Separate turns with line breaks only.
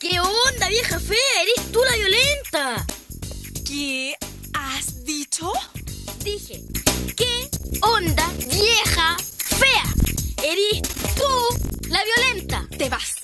¿Qué onda, vieja fea? Eres tú la violenta.
¿Qué has dicho?
Dije, ¿qué onda, vieja fea? Eres tú la violenta.
Te vas.